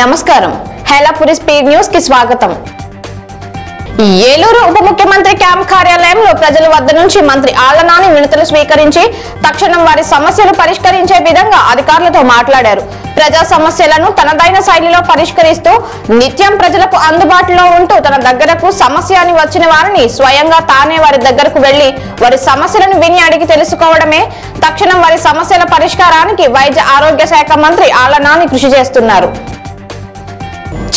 నమస్కారం. హేలాపురి స్పీడ్ న్యూస్కి స్వాగతం. ఏలూరు ఉప ముఖ్యమంత్రి క్యాంప్ కార్యాలయంలో ప్రజల వద్ద నుంచి మంత్రి ఆలనాని వినతులు స్వీకరించి తక్షణం వారి సమస్యలు పరిష్కరించే విధంగా అధికారులతో మాట్లాడారు. ప్రజా సమస్యలను తనదైన శైలిలో పరిష్కరిస్తూ నిత్యం ప్రజలకు అందుబాటులో ఉంటూ తన దగ్గరకు సమస్య అని వచ్చిన వారిని స్వయంగా తానే వారి దగ్గరకు వెళ్ళి వారి సమస్యలను విని అడిగి తెలుసుకోవడమే తక్షణం వారి సమస్యల పరిష్కారానికి వైద్య ఆరోగ్య శాఖ మంత్రి ఆలనాని కృషి చేస్తున్నారు.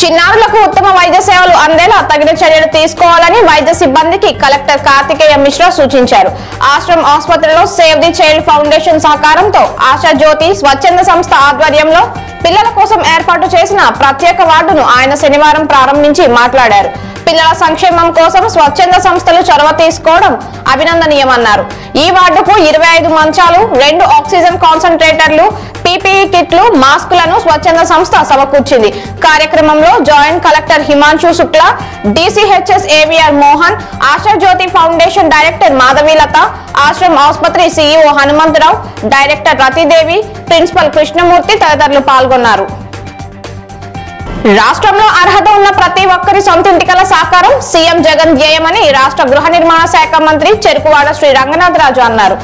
చిన్నారులకు ఉత్తమ వైద్య సేవలు అందేలా తగిన చర్యలు తీసుకోవాలని వైద్య సిబ్బందికి కలెక్టర్ కార్తికేయ మిశ్రా సూచించారు. ఆశ్రమ్ ఆసుపత్రిలో సేవ్ ది చైల్డ్ ఫౌండేషన్ సహకారంతో ఆశా జ్యోతి స్వచ్ఛంద సంస్థ ఆధ్వర్యంలో పిల్లల కోసం ఏర్పాటు చేసిన ప్రత్యేక వార్డును ఆయన శనివారం ప్రారంభించి మాట్లాడారు. పిల్లల సంక్షేమం కోసం స్వచ్ఛంద సంస్థలు చొరవ తీసుకోవడం అభినందనీయమన్నారు. ఈ వార్డుకు ఇరవై ఐదు మంచాలు రెండు ఆక్సిజన్ కాన్సన్ట్రేటర్లు పీపీఈ కిట్లు మాస్కులను స్వచ్ఛంద సంస్థ సమకూర్చింది. కార్యక్రమంలో joint collector Himanshu Shukla DCHS AVR Mohan Asha Jyothi foundation director Madhavilatha Ashram ఆసుపత్రి CEO Hanumantharao director Ratidevi principal Krishnamurthy తదితరులు పాల్గొన్నారు. రాష్ట్రంలో అర్హత ఉన్న ప్రతి ఒక్కరి సొంత ఇంటికల సాకారం సీఎం జగన్ ధ్యేయమని రాష్ట్ర గృహ నిర్మాణ శాఖ మంత్రి చెరుకువాడ శ్రీ రంగనాథరాజు అన్నారు.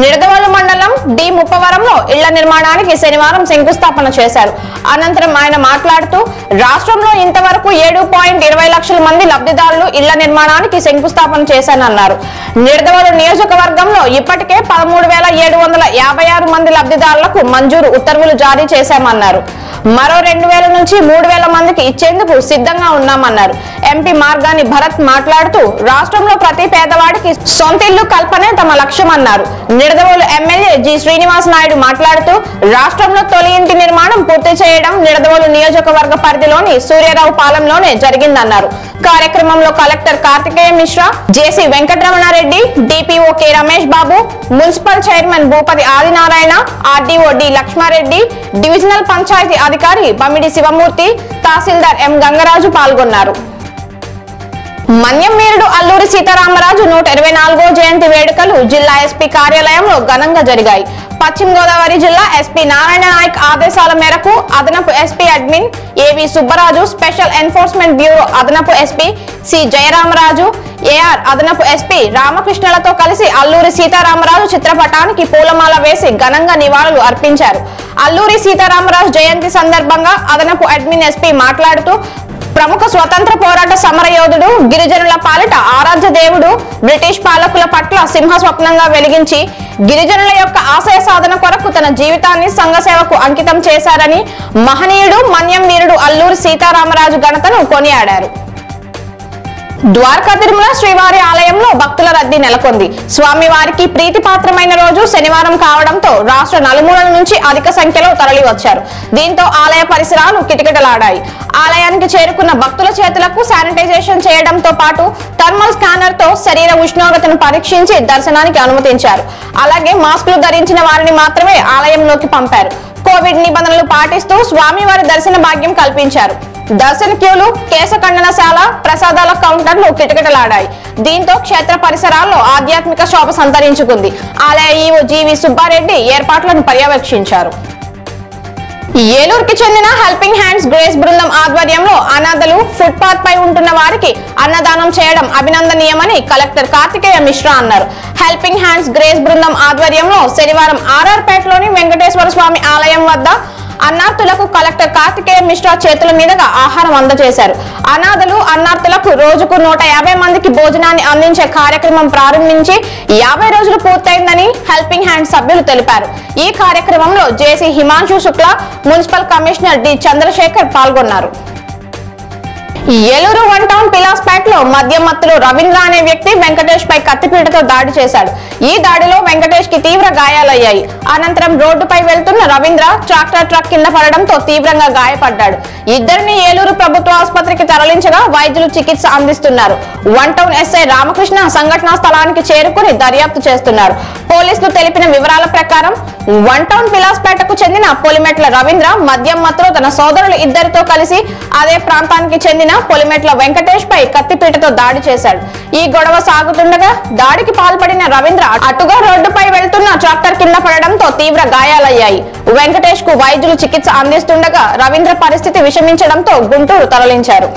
నిడదవోలు మండలం డి ముప్పవరంలో ఇళ్ళ నిర్మాణానికి శనివారం శంకుస్థాపన చేశారు. అనంతరం ఆయన మాట్లాడుతూ రాష్ట్రంలో ఇంతవరకు ఏడు పాయింట్ ఇరవై లక్షల మంది లబ్ధిదారులు ఇళ్ళ నిర్మాణానికి శంకుస్థాపన చేశానన్నారు. నిడదవోలు నియోజకవర్గంలో ఇప్పటికే పదమూడు వేల ఏడు వందల యాభై ఆరు మంది లబ్ధిదారులకు మంజూరు ఉత్తర్వులు జారీ చేశామన్నారు. మరో రెండు వేల నుంచి మూడు వేల మందికి ఇచ్చేందుకు సిద్ధంగా ఉన్నామన్నారు. ఎంపీ మార్గాని భరత్ మాట్లాడుతూ రాష్ట్రంలో ప్రతి పేదవాడికి సొంతిల్లు కల్పనే తమ లక్ష్యమన్నారు. Nidadavolu MLA G. Srinivas Naidu మాట్లాడుతూ రాష్ట్రంలో తొలి ఇంటి నిర్మాణం పూర్తి చేయడం నిడదవోలు నియోజకవర్గ పరిధిలోని సూర్యరావు పాలెంలోనే జరిగిందన్నారు. కార్యక్రమంలో collector Karthikeya Mishra JC Venkataramanareddy DPO K. Ramesh Babu municipal chairman Bhupathi Adinarayana RDO D. Lakshmareddy divisional panchayat అధికారి బమిడి శివమూర్తి తహసీల్దార్ ఎం గంగరాజు పాల్గొన్నారు. మన్యంమీరుడు అల్లూరి సీతారామరాజు నూట ఇరవై నాలుగో జయంతి వేడుకలు జిల్లా ఎస్పీ కార్యాలయంలో ఘనంగా జరిగాయి. పశ్చిమ గోదావరి జిల్లా ఎస్పీ నారాయణ నాయక్ ఆదేశాల మేరకు అదనపు SP admin AV Subbaraju special enforcement bureau అదనపు ఎస్పీ సి జయరామరాజు ఏఆర్ అదనపు ఎస్పీ రామకృష్ణలతో కలిసి అల్లూరి సీతారామరాజు చిత్రపటానికి పూలమాల వేసి ఘనంగా నివాళులు అర్పించారు. అల్లూరి సీతారామరాజు జయంతి సందర్భంగా అదనపు అడ్మిన్ ఎస్పీ మాట్లాడుతూ ప్రముఖ స్వతంత్ర పోరాట సమరయోధుడు గిరిజనుల పాలిట ఆరాధ్య దేవుడు బ్రిటిష్ పాలకుల పట్ల సింహ స్వప్నంగా వెలిగించి గిరిజనుల యొక్క ఆశయ సాధన కొరకు తన జీవితాన్ని సంఘసేవకు అంకితం చేశారని మహనీయుడు మన్యం వీరుడు అల్లూరి సీతారామరాజు ఘనతను కొనియాడారు. ద్వారకా తిరుమల శ్రీవారి ఆలయంలో భక్తుల రద్దీ నెలకొంది. స్వామివారికి ప్రీతిపాత్రమైన రోజు శనివారం కావడంతో రాష్ట్ర నలుమూలల నుంచి అధిక సంఖ్యలో తరలి వచ్చారు దీంతో ఆలయ పరిసరాలు కిటకిటలాడాయి. ఆలయానికి చేరుకున్న భక్తుల చేతులకు శానిటైజేషన్ చేయడంతో పాటు థర్మల్ స్కానర్తో శరీర ఉష్ణోగ్రతను పరీక్షించి దర్శనానికి అనుమతించారు. అలాగే మాస్కులు ధరించిన వారిని మాత్రమే ఆలయంలోకి పంపారు. కోవిడ్ నిబంధనలు పాటిస్తూ స్వామివారి దర్శన భాగ్యం కల్పించారు. దర్శన క్యూలు కేశఖండనశాల ప్రసాదాల కౌంటర్లు కిటకిటలాడాయి. దీంతో క్షేత్ర పరిసరాల్లో ఆధ్యాత్మిక శోభ సంతరించుకుంది. ఆలయ ఈవో జీవి సుబ్బారెడ్డి ఏర్పాట్లను పర్యవేక్షించారు. ఏలూరుకి చెందిన హెల్పింగ్ హ్యాండ్స్ గ్రేస్ బృందం ఆధ్వర్యంలో అనాథలు ఫుట్పాత్ పై ఉంటున్న వారికి అన్నదానం చేయడం అభినందనీయమని కలెక్టర్ కార్తికేయ మిశ్రా అన్నారు. హెల్పింగ్ హ్యాండ్స్ గ్రేస్ బృందం ఆధ్వర్యంలో శనివారం ఆర్ఆర్పేటలోని వెంకటేశ్వర స్వామి ఆలయం వద్ద అన్నార్థులకు కలెక్టర్ కార్తికేయ మిశ్రా చేతుల మీదుగా ఆహారం అందజేశారు. అనాథలు అన్నార్థులకు రోజుకు నూట యాభై మందికి భోజనాన్ని అందించే కార్యక్రమం ప్రారంభించి యాభై రోజులు పూర్తయిందని హెల్పింగ్ హ్యాండ్ సభ్యులు తెలిపారు. ఈ కార్యక్రమంలో JC Himanshu Shukla municipal commissioner D Chandrasekhar పాల్గొన్నారు. ఏలూరు వన్ టౌన్ పిలాస్పేట్లో మద్యమత్తులు రవీంద్ర అనే వ్యక్తి వెంకటేష్ పై కత్తిపీటతో దాడి చేశాడు. ఈ దాడిలో వెంకటేష్కి తీవ్ర గాయాలయ్యాయి. అనంతరం రోడ్డుపై వెళ్తున్న రవీంద్ర ట్రాక్టర్ ట్రక్ కింద పడడంతో తీవ్రంగా గాయపడ్డాడు. ఇద్దరిని ఏలూరు ప్రభుత్వ ఆసుపత్రికి తరలించగా వైద్యులు చికిత్స అందిస్తున్నారు. వన్ టౌన్ ఎస్ఐ రామకృష్ణ సంఘటనా స్థలానికి చేరుకుని దర్యాప్తు చేస్తున్నారు. పోలీసులు తెలిపిన వివరాల ప్రకారం వన్ టౌన్ పిలాస్పేటకు చెందిన పొలిమెట్ల రవీంద్ర మద్యం మత్తులో తన సోదరులు ఇద్దరితో కలిసి అదే ప్రాంతానికి చెందిన పొలిమెట్ల వెంకటేష్ పై కత్తిపీటతో దాడి చేశాడు. ఈ గొడవ సాగుతుండగా దాడికి పాల్పడిన రవీంద్ర అటుగా రోడ్డుపై వెళ్తున్న ట్రాక్టర్ కింద పడడంతో తీవ్ర గాయాలయ్యాయి. వెంకటేష్కు వైద్యులు చికిత్స అందిస్తుండగా రవీంద్ర పరిస్థితి విషమించడంతో గుంటూరు తరలించారు.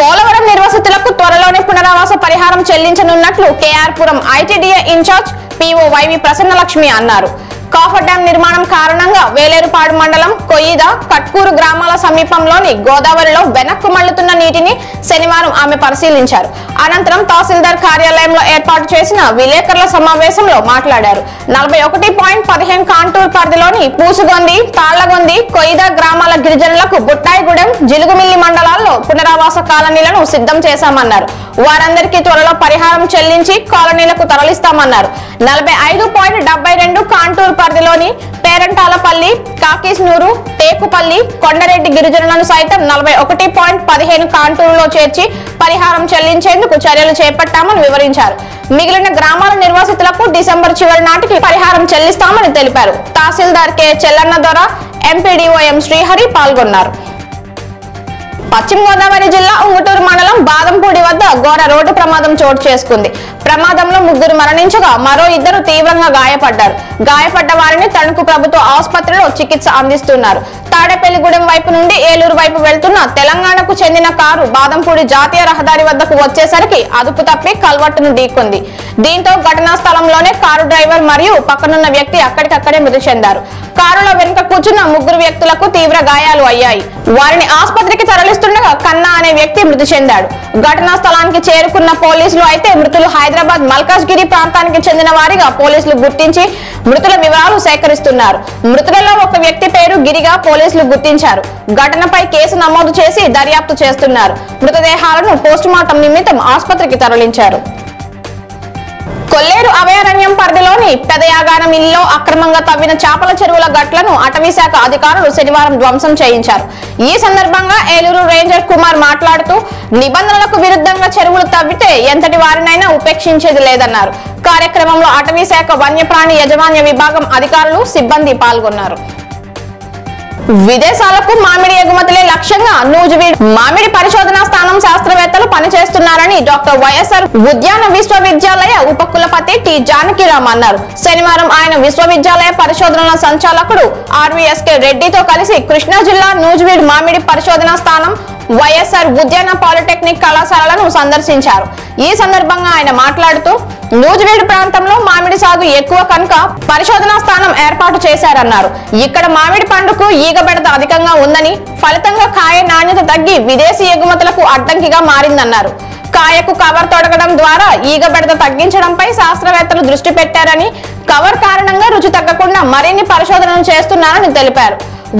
పోలవరం నిర్వాసితులకు త్వరలోనే పునరావాస పరిహారం చెల్లించనున్నట్లు KR Puram ITDA incharge PO YV Prasannalakshmi అన్నారు. కాఫర్ డ్యాం నిర్మాణం కారణంగా వేలేరుపాడు మండలం కొయ్యిద కట్కూరు గ్రామాల సమీపంలోని గోదావరిలో వెనక్కు మళ్ళుతున్న నీటిని శనివారం ఆమె పరిశీలించారు. అనంతరం తహసీల్దార్ కార్యాలయంలో ఏర్పాటు చేసిన విలేకరుల సమావేశంలో మాట్లాడారు. నలభై ఒకటి పాయింట్ పదిహేను కాంటూర్ పరిధిలోని పూసుగొంది తాళ్ళగొంది కొయ్యిద గ్రామాల గిరిజనులకు బుట్టాయిగూడెం జిలుగుమిల్లి మండలాల్లో పునరావాస కాలనీలను సిద్ధం చేశామన్నారు. వారందరికీ త్వరలో పరిహారం చెల్లించి కాలనీలకు తరలిస్తామన్నారు. నలభై ఐదు పాయింట్ డెబ్బై రెండు కాంటూర్ పరిధిలోని పేరంటాలపల్లి కాకిస్నూరు టేకుపల్లి కొండరెడ్డి గిరిజనులను సైతం నలభై ఒకటి పాయింట్ పదిహేను కాంటూరులో చేర్చి పరిహారం చెల్లించేందుకు చర్యలు చేపట్టామని వివరించారు. మిగిలిన గ్రామాల నిర్వాసితులకు డిసెంబర్ చివరి నాటికి పరిహారం చెల్లిస్తామని తెలిపారు. తహసీల్దార్ కె. చెల్లన్న దొర ఎంపీడీఓఎం శ్రీహరి పాల్గొన్నారు. పశ్చిమ గోదావరి జిల్లా ఉంగుటూరు మండలం బాదంపూడి వద్ద ఘోర రోడ్డు ప్రమాదం చోటు చేసుకుంది. ప్రమాదంలో ముగ్గురు మరణించగా మరో ఇద్దరు తీవ్రంగా గాయపడ్డారు. గాయపడ్డ వారిని తణుకు ప్రభుత్వ ఆసుపత్రిలో చికిత్స అందిస్తున్నారు. తాడేపల్లిగూడెం వైపు నుండి ఏలూరు వైపు వెళ్తున్న తెలంగాణకు చెందిన కారు బాదంపూడి జాతీయ రహదారి వద్దకు వచ్చేసరికి అదుపు తప్పి కల్వర్టును ఢీకొంది. దీంతో ఘటనా స్థలంలోనే కారు డ్రైవర్ మరియు పక్కనున్న వ్యక్తి అక్కడికక్కడే మృతి చెందారు. కారులో వెనుక కూర్చున్న ముగ్గురు వ్యక్తులకు తీవ్ర గాయాలు అయ్యాయి. వారిని ఆసుపత్రికి తరలిస్తుండగా కన్నా అనే వ్యక్తి మృతి చెందాడు. ఘటనా స్థలానికి చేరుకున్న పోలీసులు అయితే మృతులు హైదరాబాద్ మల్కాజ్గిరి ప్రాంతానికి చెందిన వారిగా పోలీసులు గుర్తించి మృతుల వివరాలు సేకరిస్తున్నారు. మృతులలో ఒక వ్యక్తి పేరు గిరిగా పోలీసులు గుర్తించారు. ఘటనపై కేసు నమోదు చేసి దర్యాప్తు చేస్తున్నారు. మృతదేహాలను పోస్టుమార్టం నిమిత్తం ఆసుపత్రికి తరలించారు. కొల్లేరు అభయారణ్యం పరిధిలోని పెదయాగానం ఇల్లులో అక్రమంగా తవ్విన చేపల చెరువుల గట్లను అటవీ శాఖ అధికారులు శనివారం ధ్వంసం చేయించారు. ఈ సందర్భంగా ఏలూరు రేంజర్ కుమార్ మాట్లాడుతూ నిబంధనలకు విరుద్ధంగా చెరువులు తవ్వితే ఎంతటి వారినైనా ఉపేక్షించేది లేదన్నారు. కార్యక్రమంలో అటవీ శాఖ వన్యప్రాణి యజమాన్య విభాగం అధికారులు సిబ్బంది పాల్గొన్నారు. విదేశాలకు మామిడి ఎగుమతులే లక్ష్యంగా నూజివీడ్ మామిడి పరిశోధనా స్థానం శాస్త్రవేత్తలు పనిచేస్తున్నారని డాక్టర్ వైఎస్ఆర్ ఉద్యాన విశ్వవిద్యాలయ ఉపకులపతి టి జానకిరామ్ అన్నారు. శనివారం ఆయన విశ్వవిద్యాలయ పరిశోధనల సంచాలకుడు ఆర్వీఎస్కే రెడ్డితో కలిసి కృష్ణా జిల్లా నూజివీడ్ మామిడి పరిశోధనా స్థానం వైఎస్ఆర్ ఉద్యాన పాలిటెక్నిక్ కళాశాలలను సందర్శించారు. ఈ సందర్భంగా ఆయన మాట్లాడుతూ నూజివీడు ప్రాంతంలో మామిడి సాగు ఎక్కువ కనుక పరిశోధనా స్థానం ఏర్పాటు చేశారన్నారు. ఇక్కడ మామిడి పండుకు ఈగబెడత అధికంగా ఉందని ఫలితంగా కాయ నాణ్యత తగ్గి విదేశీ ఎగుమతులకు అడ్డంకిగా మారిందన్నారు. కాయకు కవర్ తొడగడం ద్వారా ఈగబెడత తగ్గించడంపై శాస్త్రవేత్తలు దృష్టి పెట్టారని కవర్ కారణంగా రుచి తగ్గకుండా మరిన్ని పరిశోధనలు చేస్తున్నారని తెలిపారు.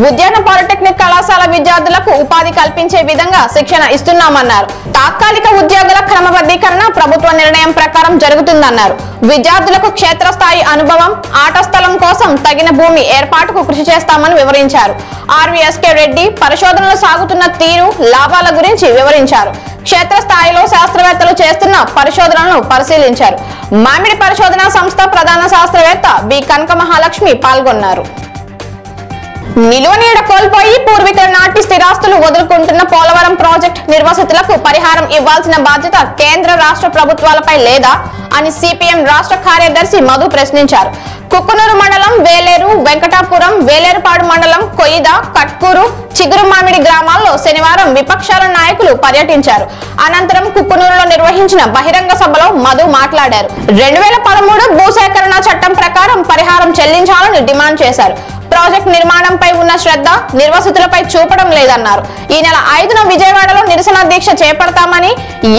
ఉద్యాన పాలిటెక్నిక్ కళాశాల విద్యార్థులకు ఉపాధి కల్పించే విధంగా శిక్షణ ఇస్తున్నామన్నారు. తాత్కాలిక ఉద్యోగుల క్రమబద్ధీకరణ ప్రభుత్వ నిర్ణయం ప్రకారం జరుగుతుందన్నారు. విద్యార్థులకు క్షేత్రస్థాయి అనుభవం ఆట స్థలం కోసం తగిన భూమి ఏర్పాటుకు కృషి చేస్తామని వివరించారు. ఆర్వీఎస్కే రెడ్డి పరిశోధనలు సాగుతున్న తీరు లాభాల గురించి వివరించారు. క్షేత్రస్థాయిలో శాస్త్రవేత్తలు చేస్తున్న పరిశోధనలను పరిశీలించారు. మామిడి పరిశోధన సంస్థ ప్రధాన శాస్త్ర శాస్త్రవేత్త బి కనక మహాలక్ష్మి పాల్గొన్నారు. నిలువ నీడ కోల్పోయి పూర్వీకుల నాటి స్థిరాస్తులు వదులుకుంటున్న పోలవరం ప్రాజెక్ట్ నిర్వాసితులకు పరిహారం ఇవ్వాల్సిన బాధ్యత కేంద్ర రాష్ట్ర ప్రభుత్వాలపై లేదా అని సిపిఎం రాష్ట్ర కార్యదర్శి మధు ప్రశ్నించారు. కుక్కునూరు మండలం వేలేరు వెంకటాపురం వేలేరుపాడు మండలం కొయిద కట్కూరు చిగురు మామిడి గ్రామాల్లో శనివారం విపక్షాల నాయకులు పర్యటించారు. అనంతరం కుక్కునూరులో నిర్వహించిన బహిరంగ సభలో మధు మాట్లాడారు. రెండు వేల పదమూడు భూసేకరణ చట్టం ప్రకారం పరిహారం చెల్లించాలని డిమాండ్ చేశారు. ప్రాజెక్ట్ నిర్మాణంపై ఉన్న శ్రద్ధ నిర్వాసితులపై చూపడం లేదన్నారు. ఈ నెల ఐదున విజయవాడలో నిరసన దీక్ష చేపడతామని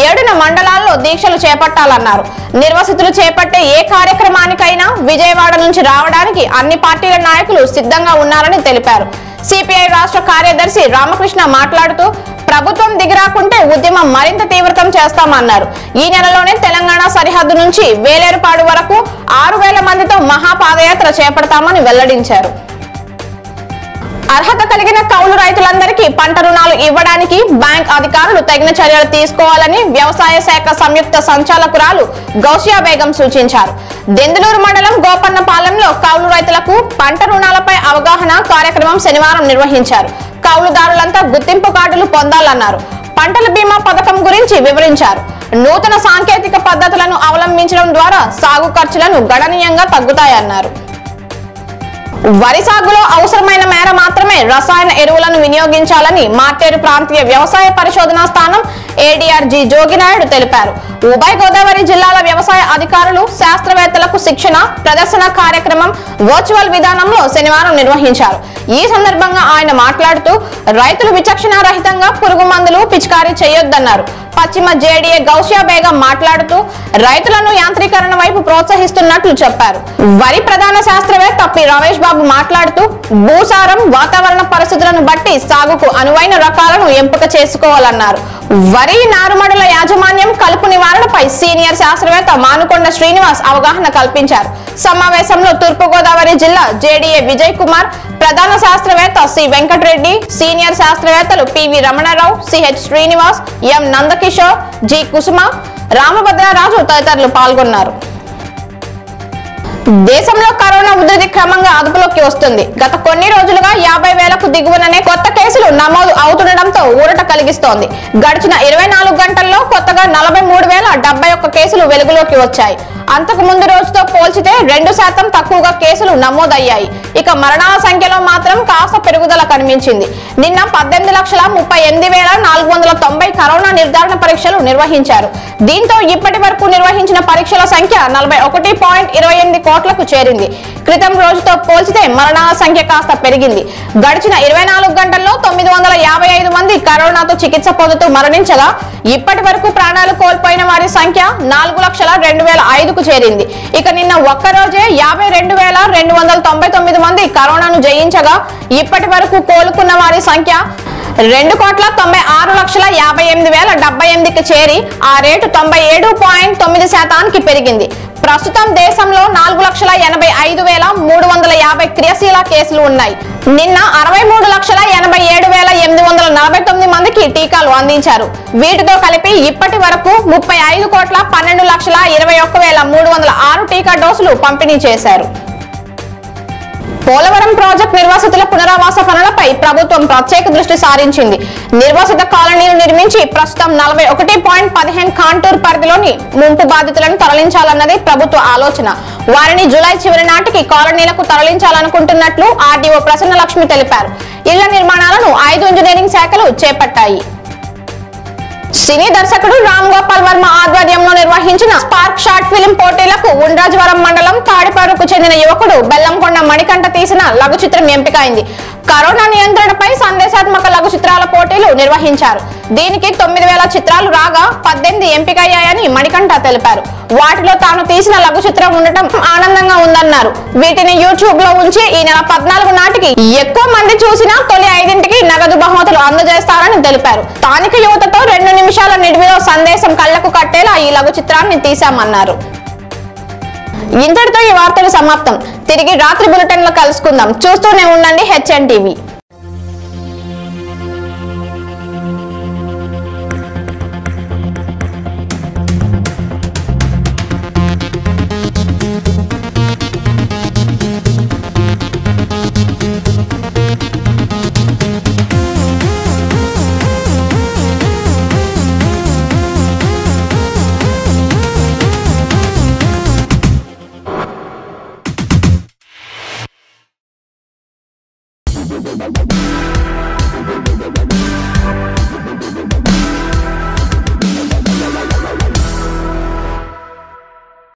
ఏడున మండలాల్లో దీక్షలు చేపట్టాలన్నారు. నిర్వసితులు చేపట్టే ఏ కార్యక్రమానికైనా విజయవాడ నుంచి రావడానికి అన్ని పార్టీల నాయకులు సిద్ధంగా ఉన్నారని తెలిపారు. సిపిఐ రాష్ట్ర కార్యదర్శి రామకృష్ణ మాట్లాడుతూ ప్రభుత్వం దిగిరాకుంటే ఉద్యమం మరింత తీవ్రతం చేస్తామన్నారు. ఈ నెలలోనే తెలంగాణ సరిహద్దు నుంచి వేలేరుపాడు వరకు ఆరు వేల మందితో మహాపాదయాత్ర చేపడతామని వెల్లడించారు. అర్హత కలిగిన కౌలు రైతులందరికీ పంట రుణాలు ఇవ్వడానికి బ్యాంక్ అధికారులు తగిన చర్యలు తీసుకోవాలని వ్యవసాయ శాఖ సంయుక్త సంచాలకురాలు గౌసియా బేగం సూచించారు. దెందులూరు మండలం గోపన్నపాలెంలో కౌలు రైతులకు పంట రుణాలపై అవగాహన కార్యక్రమం శనివారం నిర్వహించారు. కౌలుదారులంతా గుర్తింపు కార్డులు పొందాలన్నారు. పంటల బీమా పథకం గురించి వివరించారు. నూతన సాంకేతిక పద్ధతులను అవలంబించడం ద్వారా సాగు ఖర్చులను గణనీయంగా తగ్గుతాయన్నారు. వరి సాగులో అవసరమైన మేర మాత్రమే రసాయన ఎరువులను వినియోగించాలని మార్టేరు ప్రాంతీయ వ్యవసాయ పరిశోధనా స్థానం ఏడీఆర్ జి జోగినాయుడు తెలిపారు. ఉభయ గోదావరి జిల్లాల వ్యవసాయ అధికారులు శాస్త్రవేత్తలకు శిక్షణ ప్రదర్శన కార్యక్రమం వర్చువల్ విధానంలో శనివారం నిర్వహించారు. ఈ సందర్భంగా ఆయన మాట్లాడుతూ రైతులు విచక్షణ రహితంగా పురుగు మందులు పిచికారీ చేయొద్దన్నారు. పశ్చిమ జేడీఏ గౌసియా బేగం మాట్లాడుతూ రైతులను యాంత్రీకరణ వైపు ప్రోత్సహిస్తున్నట్లు చెప్పారు. వరి ప్రధాన శాస్త్రవేత్త పి. రమేష్ బాబు మాట్లాడుతూ భూసారం వాతావరణ పరిస్థితులను బట్టి సాగుకు అనువైన రకాలను ఎంపిక చేసుకోవాలన్నారు. వరి నారుమడుల యాజమాన్యం కలుపు నివారణపై సీనియర్ శాస్త్రవేత్త మానుకొండ శ్రీనివాస్ అవగాహన కల్పించారు. సమావేశంలో తూర్పుగోదావరి జిల్లా జేడీఏ విజయ్ కుమార్ ప్రధాన శాస్త్రవేత్త సి వెంకటరెడ్డి సీనియర్ శాస్త్రవేత్తలు PV Ramanarao CH Srinivas M Nandakishore G Kusuma Ramabhadraraju తదితరులు పాల్గొన్నారు. దేశంలో కరోనా ఉధృతి క్రమంగా అదుపులోకి వస్తుంది. గత కొన్ని రోజులుగా యాభై వేలకు దిగువననే కొత్త కేసులు నమోదు అవుతుండటంతో ఊరట కలిగిస్తోంది. గడిచిన ఇరవై నాలుగు గంటల్లో కొత్తగా నలభై మూడు వేల డెబ్బై ఒక్క కేసులు వెలుగులోకి వచ్చాయి. అంతకు ముందు రోజుతో పోల్చితే రెండు శాతం తక్కువగా కేసులు నమోదయ్యాయి. ఇక మరణాల సంఖ్యలో మాత్రం కాస్త పెరుగుదల కనిపించింది. నిన్న పద్దెనిమిది లక్షల ముప్పై ఎనిమిది వేల నాలుగు వందల తొంభై కరోనా నిర్ధారణ పరీక్షలు నిర్వహించారు. దీంతో ఇప్పటి వరకు నిర్వహించిన పరీక్షల సంఖ్య నలభై ఒకటి పాయింట్ ఇరవై ఎనిమిది కోట్లకు చేరింది. క్రితం రోజుతో పోల్చితే మరణాల సంఖ్య కాస్త పెరిగింది. గడిచిన ఇరవై నాలుగు గంటల్లో తొమ్మిది వందల యాభై ఐదు మంది కరోనాతో చికిత్స పొందుతూ మరణించగా ఇప్పటి వరకు ప్రాణాలు కోల్పోయిన వారి సంఖ్య నాలుగు లక్షల రెండు వేల ఐదుకు చేరింది. ఇక నిన్న ఒక్క రోజే యాభై రెండు వేల రెండు వందల తొంభై తొమ్మిది మంది కరోనాను జయించగా ఇప్పటి వరకు కోలుకున్న వారి సంఖ్య రెండు కోట్ల తొంభై ఆరు లక్షల యాభై ఎనిమిది వేల డెబ్బై ఎనిమిదికి చేరి ఆ రేటు తొంభై ఏడు పాయింట్ తొమ్మిది శాతానికి పెరిగింది. ప్రస్తుతం దేశంలో నాలుగు లక్షల ఎనభై ఐదు వేల మూడు వందల యాభై క్రియాశీల కేసులు ఉన్నాయి. నిన్న అరవై మూడు లక్షల ఎనభై ఏడు వేల ఎనిమిది వందల నలభై తొమ్మిది మందికి టీకాలు అందించారు. వీటితో కలిపి ఇప్పటి వరకు ముప్పై ఐదు కోట్ల పన్నెండు లక్షల ఇరవై ఒక్క వేల మూడు వందల ఆరు టీకా డోసులు పంపిణీ చేశారు. పోలవరం ప్రాజెక్ట్ నిర్వాసితుల పునరావాస పనులపై ప్రభుత్వం ప్రత్యేక దృష్టి సారించింది. నిర్వాసిత కాలనీలు నిర్మించి ప్రస్తుతం నలభై ఒకటి పాయింట్ పదిహేను కాంటూర్ పరిధిలోని ముంపు బాధితులను తరలించాలన్నది ప్రభుత్వ ఆలోచన. వారిని జూలై చివరి నాటికి కాలనీలకు తరలించాలనుకుంటున్నట్లు ఆర్డీఓ ప్రసన్న లక్ష్మి తెలిపారు. ఇళ్ళ నిర్మాణాలను ఐదు ఇంజనీరింగ్ శాఖలు చేపట్టాయి. సినీ దర్శకుడు రామ్ గోపాల్ వర్మ ఆధ్వర్యంలో నిర్వహించిన స్పార్క్ షార్ట్ ఫిల్మ్ పోటీలకు ఉండ్రాజవరం మండలం తాడిపాడుకు చెందిన యువకుడు బెల్లంకొండ మణికంఠ తీసిన లఘు చిత్రం ఎంపికైంది. కరోనా నియంత్రణపై సందేశాత్మక లఘు చిత్రాల పోటీలు నిర్వహించారు. దీనికి తొమ్మిది వేల చిత్రాలు రాగా పద్దెనిమిది ఎంపికయ్యాయని మణికంఠ తెలిపారు. వాటిలో తాను తీసిన లఘు చిత్రం ఉండటం ఆనందంగా ఉందన్నారు. వీటిని యూట్యూబ్లో ఉంచి ఈ నెల పద్నాలుగు నాటికి ఎక్కువ మంది చూసిన తొలి ఐదింటికి నగదు బహుమతులు అందజేస్తారని తెలిపారు. స్థానిక యువతతో రెండు నిమిషాల నిడివిలో సందేశం కళ్ళకు కట్టేలా ఈ లఘు చిత్రాన్ని తీశామన్నారు. ఇంతటితో ఈ వార్తలు సమాప్తం. తిరిగి రాత్రి బులెటిన్లో కలుసుకుందాం. చూస్తూనే ఉండండి హెచ్ఎన్ టీవీ.